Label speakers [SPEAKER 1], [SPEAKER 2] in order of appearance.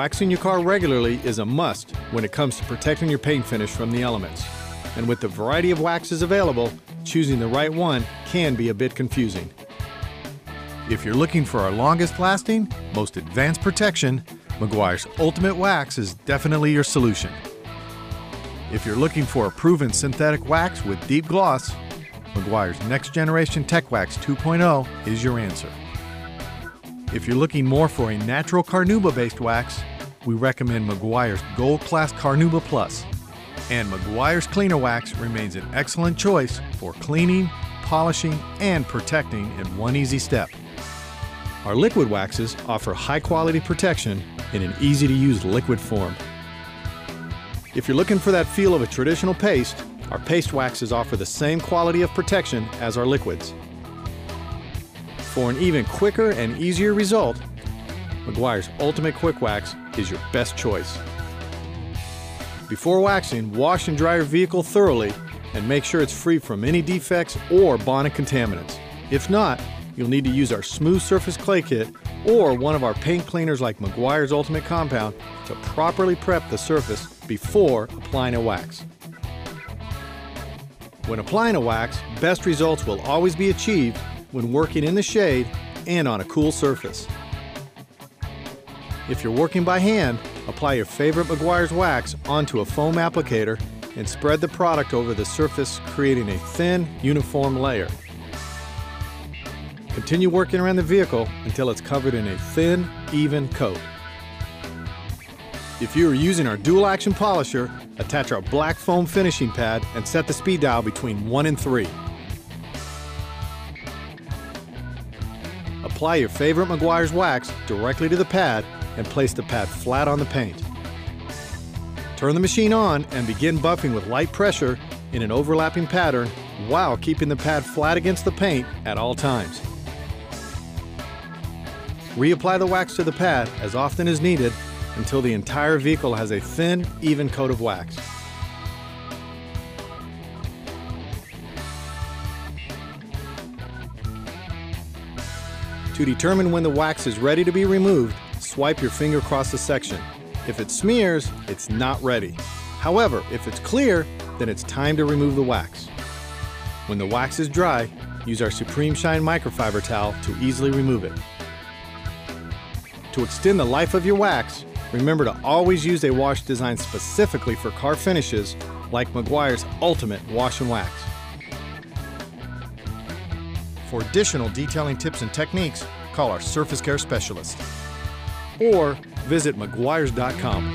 [SPEAKER 1] waxing your car regularly is a must when it comes to protecting your paint finish from the elements. And with the variety of waxes available, choosing the right one can be a bit confusing. If you're looking for our longest lasting, most advanced protection, Meguiar's Ultimate Wax is definitely your solution. If you're looking for a proven synthetic wax with deep gloss, Meguiar's Next Generation Tech Wax 2.0 is your answer. If you're looking more for a natural carnauba based wax, we recommend Meguiar's Gold Class Carnauba Plus. And Meguiar's Cleaner Wax remains an excellent choice for cleaning, polishing, and protecting in one easy step. Our liquid waxes offer high quality protection in an easy to use liquid form. If you're looking for that feel of a traditional paste, our paste waxes offer the same quality of protection as our liquids. For an even quicker and easier result, Meguiar's Ultimate Quick Wax is your best choice. Before waxing, wash and dry your vehicle thoroughly and make sure it's free from any defects or bonded contaminants. If not, you'll need to use our Smooth Surface Clay Kit or one of our paint cleaners like Meguiar's Ultimate Compound to properly prep the surface before applying a wax. When applying a wax, best results will always be achieved when working in the shade and on a cool surface. If you're working by hand, apply your favorite Meguiar's wax onto a foam applicator and spread the product over the surface, creating a thin, uniform layer. Continue working around the vehicle until it's covered in a thin, even coat. If you are using our dual action polisher, attach our black foam finishing pad and set the speed dial between 1 and 3. Apply your favorite Meguiar's wax directly to the pad and place the pad flat on the paint. Turn the machine on and begin buffing with light pressure in an overlapping pattern while keeping the pad flat against the paint at all times. Reapply the wax to the pad as often as needed until the entire vehicle has a thin, even coat of wax. To determine when the wax is ready to be removed, swipe your finger across the section. If it smears, it's not ready. However, if it's clear, then it's time to remove the wax. When the wax is dry, use our Supreme Shine microfiber towel to easily remove it. To extend the life of your wax, remember to always use a wash designed specifically for car finishes like Meguiar's Ultimate Wash and Wax. For additional detailing tips and techniques, call our surface care specialist or visit meguiars.com.